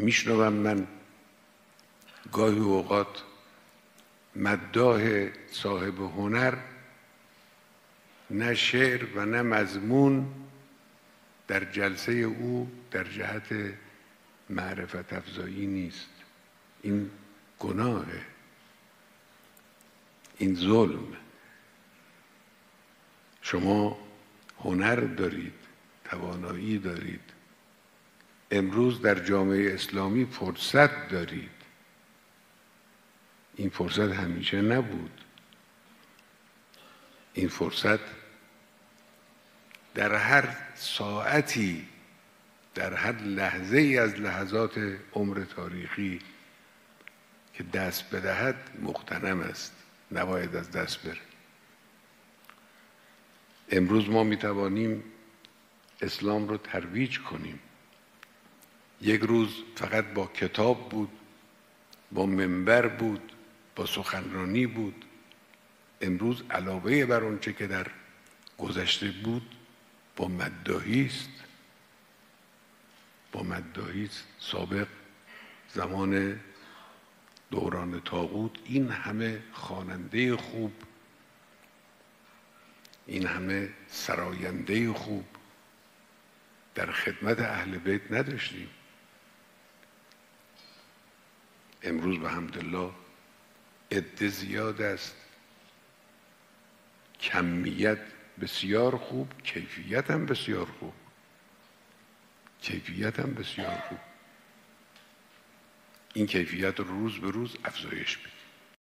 میشنوم من. گاهی اوقات مداح صاحب هنر نه شعر و نه مضمون در جلسه او در جهت معرفت افزایی نیست. این گناهه. این ظلم. شما هنر دارید توانایی دارید. امروز در جامعه اسلامی فرصت دارید. این فرصت همیشه نبود. این فرصت در هر ساعتی در هر لحظه ای از لحظات عمر تاریخی که دست بدهد مقتنم است. نباید از دست بره. امروز ما می توانیم اسلام رو ترویج کنیم. یک روز فقط با کتاب بود با منبر بود با سخنرانی بود. امروز علاوه بر آنچه که در گذشته بود با مداهی است. با مداهی است. سابق زمان دوران تاغوت این همه خواننده خوب این همه سراینده خوب در خدمت اهل بیت نداشتیم. امروز به حمدالله عده زیاد است. کمیت بسیار خوب کیفیت هم بسیار خوب. کیفیت هم بسیار خوب. این کیفیت روز به روز افزایش بید